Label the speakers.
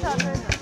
Speaker 1: 小妹妹。